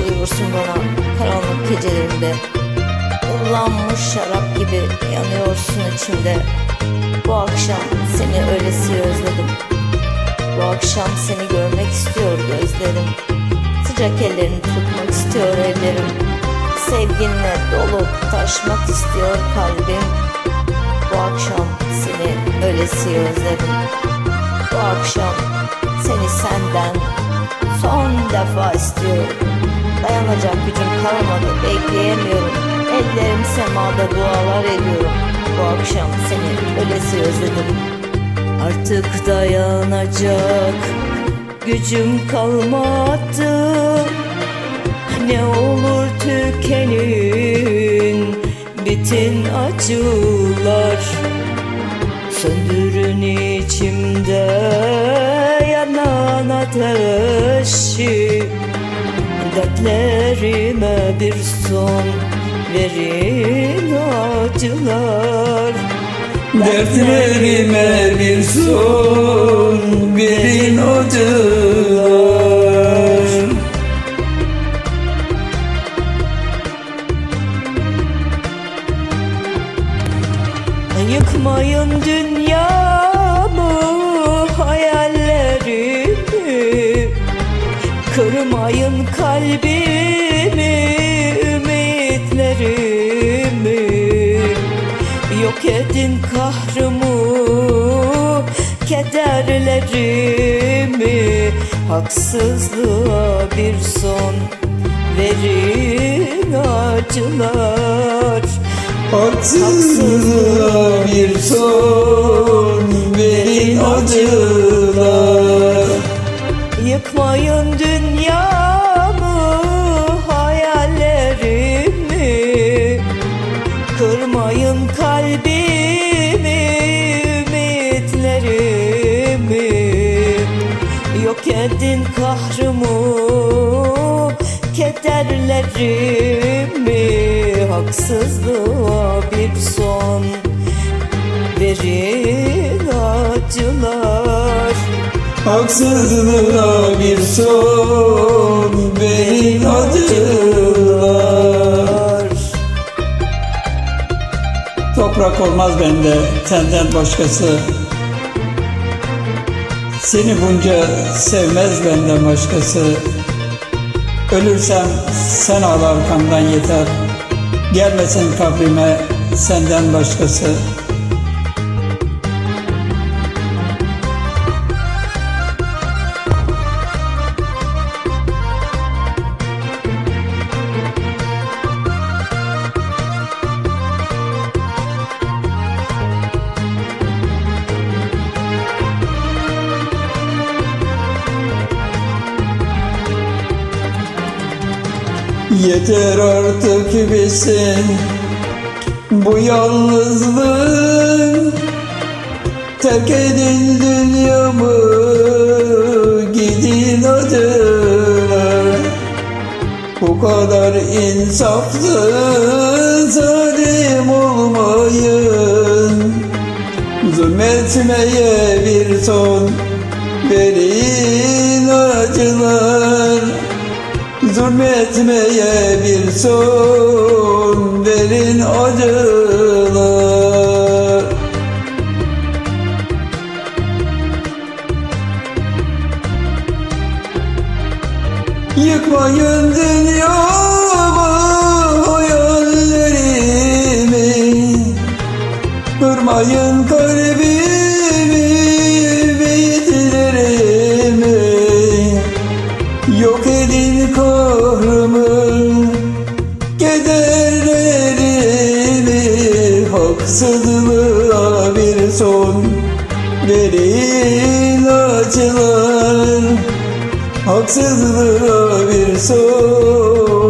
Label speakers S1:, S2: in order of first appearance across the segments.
S1: musun bana karanlık gecelerinde. Kullanmış şarap gibi yanıyorsun içimde. Bu akşam seni öylesi özledim. Bu akşam seni görmek istiyor gözlerim. Sıcak ellerini tutmak istiyor ellerim. Sevginle dolup taşmak istiyor kalbim. Bu akşam seni öylesi özledim. Bu akşam seni senden son defa istiyorum Dayanacak gücüm kalmadı bekleyemiyorum Ellerim semada dualar ediyorum. Bu akşam seni öylesi özledim. Artık dayanacak gücüm kalmadı. Ne olur tükenin bitin acılar. Söndürün içimde yanan ateşi Dertlerime bir son verin acılar.
S2: Dertlerime bir son verin acılar
S1: Kırmayın kalbimi ümitlerimi. Yok edin kahrımı kederlerimi. Haksızlığa bir son verin acılar.
S2: Haksızlığa bir son verin acılar.
S1: Yıkmayın dünyamı Yok edin kahrımı kederlerimi. Haksızlığa bir son verin acılar.
S2: Haksızlığa bir son verin acılar. Toprak olmaz bende senden başkası Seni bunca sevmez benden başkası. Ölürsem sen al arkamdan yeter. Gelmesin kabrime senden başkası Yeter artık bitsin bu yalnızlık Terk edin dünyamı gidin adılar Bu kadar insaflı zalim olmayın. Zulmetmeye bir son verin Zulmetmeye bir son verin acılar Yıkmayın dünyamı hayallerimi. Kırmayın kalbimi Kederlerimi Haksızlığa bir son. Verin acılar Haksızlığa bir son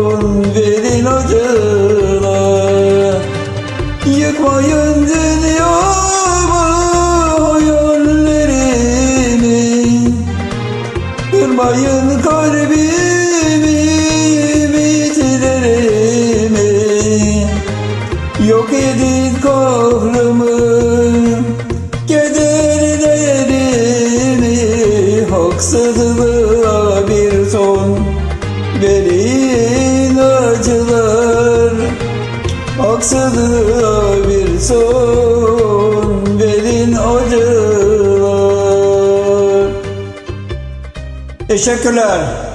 S2: edin kahrımı Kederlerimi Haksızlığa bir son Verin acılar Haksızlığa bir son Verin acılar. Teşekkürler.